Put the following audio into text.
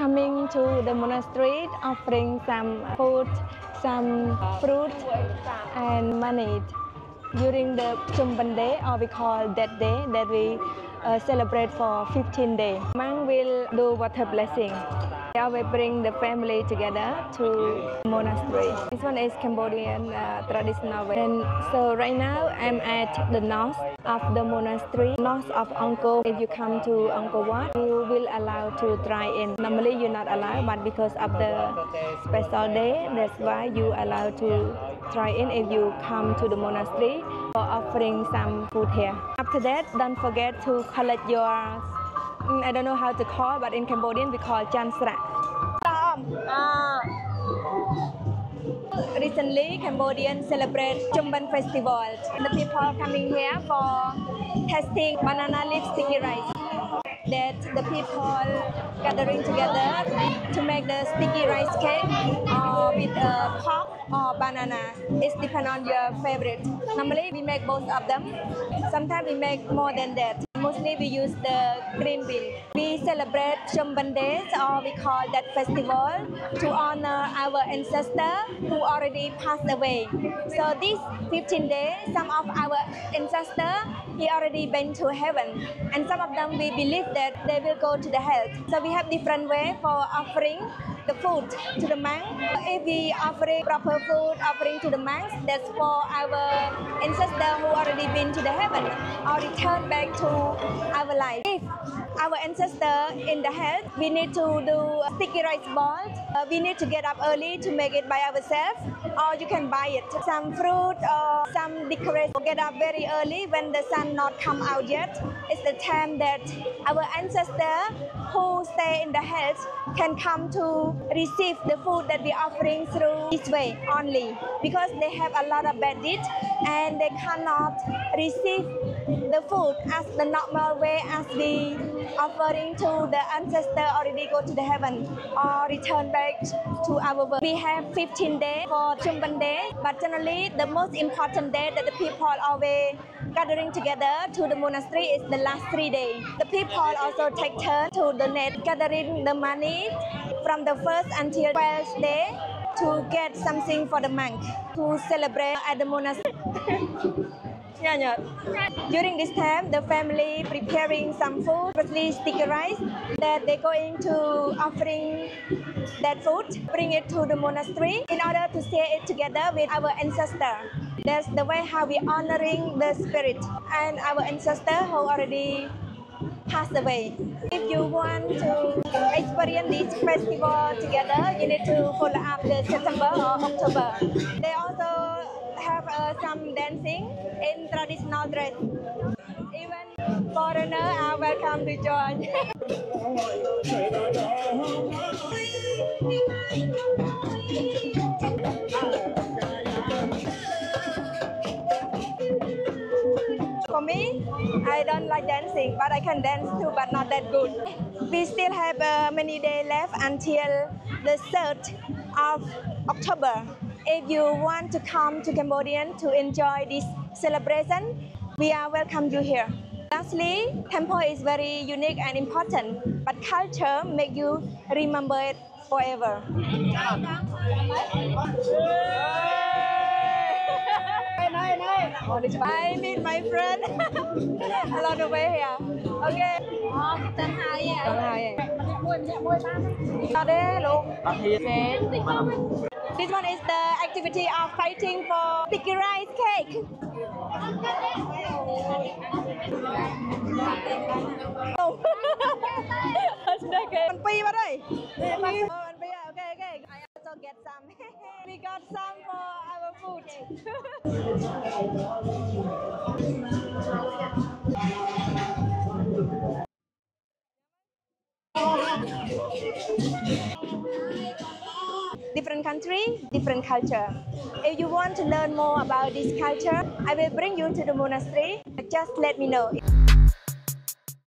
coming to the monastery, offering some food, some fruit, and money during the Pchum Ben day, or we call that day that we uh, celebrate for 15 days. Monk will do water blessing. They always bring the family together to monastery. This one is Cambodian uh, traditional way. And so right now I'm at the north of the monastery, north of Angkor. If you come to Angkor Wat, you will allow to try in. Normally you're not allowed, but because of the special day, that's why you allow to try in if you come to the monastery for offering some food here. After that, don't forget to collect your I don't know how to call, but in Cambodian we call chan sra. Um, uh, recently, Cambodians celebrate Pchum Ben Festival. The people coming here for testing banana leaf sticky rice. That the people gathering together to make the sticky rice cake or with a pork or banana. It depends on your favorite. Normally, we make both of them. Sometimes we make more than that. Mostly we use the green bean. We celebrate Pchum Ben Days or we call that festival to honor our ancestor who already passed away. So these 15 days, some of our ancestor he already been to heaven and some of them we believe that they will go to the hell. So we have different way for offering the food to the monk. If we offering proper food offering to the monks, that's for our ancestor who already been to the heaven or return back to our life. If our ancestor in the hell, we need to do sticky rice balls. Uh, we need to get up early to make it by ourselves, or you can buy it. Some fruit or some decoration. Get up very early when the sun not come out yet. It's the time that our ancestor who stay in the hills can come to receive the food that we offering through this way only because they have a lot of bad deeds and they cannot receive the food as the normal way as the offering to the ancestor already go to the heaven or return back to our world. We have 15 days for Pchum Ben Day, but generally the most important day that the people always gathering together to the monastery is the last three days. The people also take turn to donate, gathering the money from the first until 12th day to get something for the monk to celebrate at the monastery. During this time, the family preparing some food, especially sticky rice, that they're going to offering that food, bring it to the monastery in order to share it together with our ancestor. That's the way how we honoring the spirit and our ancestor who already passed away. If you want to experience this festival together, you need to follow up the September or October. They also have uh, some dancing in traditional dress. Even foreigner are welcome to join. For me, I don't like dancing, but I can dance too, but not that good. We still have uh, many days left until the 3rd of October. If you want to come to Cambodia to enjoy this celebration, we are welcome you here. Lastly, temple is very unique and important, but culture make you remember it forever. I meet my friend along the way here. Okay. อ๋อเติมไฮอ่ะ Còn hai à? มวยมวยบ้าน Sao đấy, Luke? อาทิตย์ this one is the activity of fighting for sticky rice cake. Oh. okay. Oh. One pea đây. Oh, one pea. Okay, okay. I also get some. we got some for our food. different country, different culture. If you want to learn more about this culture, I will bring you to the monastery. Just let me know.